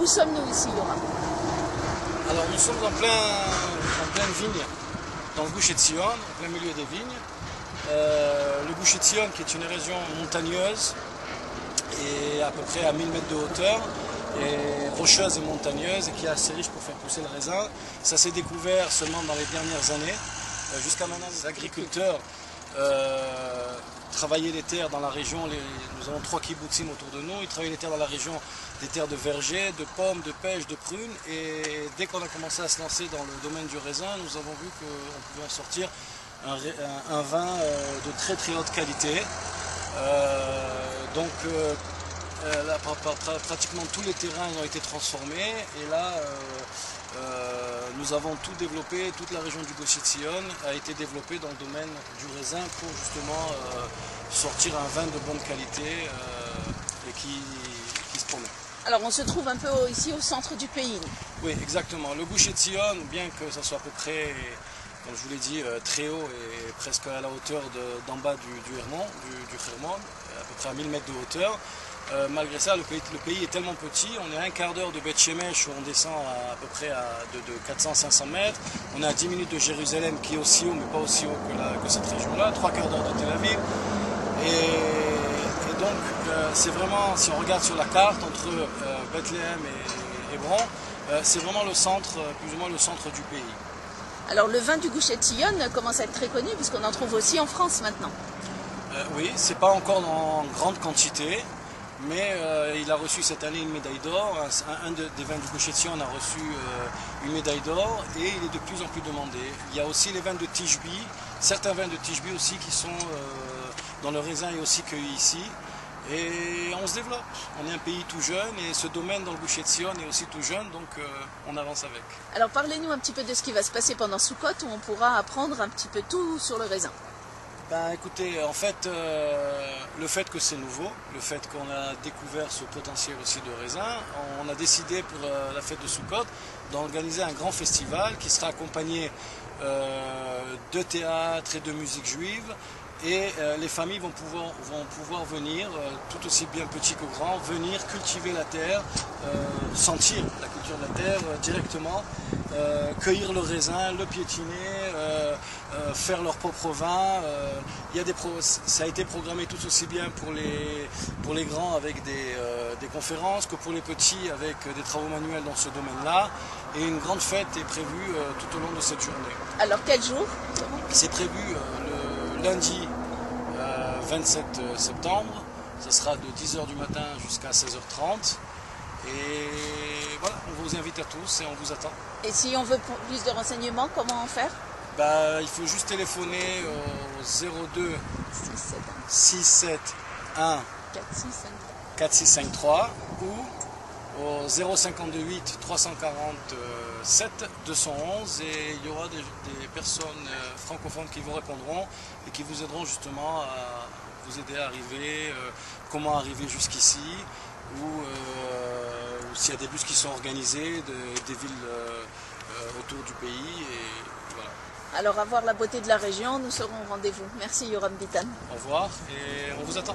Où sommes-nous ici, Yoram Alors nous sommes en, plein, en pleine vigne, dans le Goucher de Sion, en plein milieu des vignes. Euh, le Goucher de Sion qui est une région montagneuse et à peu près à 1000 mètres de hauteur et rocheuse et montagneuse et qui est assez riche pour faire pousser le raisin. Ça s'est découvert seulement dans les dernières années. Euh, Jusqu'à maintenant, les agriculteurs euh, travaillaient les terres dans la région. nous avons trois kibbutzim autour de nous. Ils travaillaient les terres dans la région des terres de verger, de pommes, de pêche, de prunes. Et dès qu'on a commencé à se lancer dans le domaine du raisin, nous avons vu qu'on pouvait en sortir un, vin euh, de très très haute qualité. Euh, donc pra- pra- pra- pratiquement tous les terrains ont été transformés et là euh, euh, nous avons tout développé, toute la région du Gaucher de Sion a été développée dans le domaine du raisin pour justement euh, sortir un vin de bonne qualité et qui, qui se promet. Alors, on se trouve un peu ici au centre du pays. Oui, exactement. Le Goucher de Sion, bien que ça soit à peu près, comme je vous l'ai dit, très haut et presque à la hauteur de- d'en bas du, du, du Hermon, à peu près à 1000 mètres de hauteur, euh, malgré ça, le pays, le pays est tellement petit, on est à un quart d'heure de Beth Shemesh où on descend à, à peu près à, de, de 400-500 mètres. On est à 10 minutes de Jérusalem qui est aussi haut, mais pas aussi haut que, la- que cette région-là, trois quarts d'heure de Tel Aviv. Et, et donc, euh, c'est vraiment, si on regarde sur la carte, entre euh, Bethléem et Hébron, c'est vraiment le centre, plus ou moins le centre du pays. Alors, le vin du Sion commence à être très connu puisqu'on en trouve aussi en France maintenant. Oui, c'est pas encore en grande quantité, mais euh, il a reçu cette année une médaille d'or. Un, un de- des vins du Goucher de Sion a reçu euh, une médaille d'or et il est de plus en plus demandé. Il y a aussi les vins de Tijbi, certains vins de Tijbi aussi qui sont euh, dans le raisin et aussi cueillis ici. Et on se développe. On est un pays tout jeune et ce domaine dans le Goucher de Sion est aussi tout jeune, donc on avance avec. Alors, parlez-nous un petit peu de ce qui va se passer pendant Sukkot où on pourra apprendre un petit peu tout sur le raisin. Ben écoutez, en fait, euh, le fait que c'est nouveau, le fait qu'on a découvert ce potentiel aussi de raisin, on a décidé pour euh, la fête de Soukhot d'organiser un grand festival qui sera accompagné euh, de théâtre et de musique juive. Et les familles vont pouvoir, vont pouvoir venir, tout aussi bien petits que grands, venir cultiver la terre, sentir la culture de la terre euh, directement, euh, cueillir le raisin, le piétiner, euh, faire leur propre vin. il y a des pro- ça a été programmé tout aussi bien pour les, pour les grands avec des, des conférences que pour les petits avec des travaux manuels dans ce domaine-là. Et une grande fête est prévue tout au long de cette journée. Alors, quel jour? C'est prévu le lundi euh, 27 septembre. Ce sera de 10h du matin jusqu'à 16h30. Et voilà, on vous invite à tous et on vous attend. Et si on veut plus de renseignements, comment en faire? Bah, il faut juste téléphoner au 02 6, 7, 671 4, 6, 5. 4653 ou au 058 347 211 et il y aura des, des personnes euh, francophones qui vous répondront et qui vous aideront justement à vous aider à arriver, euh, comment arriver jusqu'ici ou, euh, ou s'il y a des bus qui sont organisés de- des villes euh, euh, autour du pays et voilà. Alors, à voir la beauté de la région, nous serons au rendez-vous. Merci, Yoram Bitan. Au revoir et on vous attend.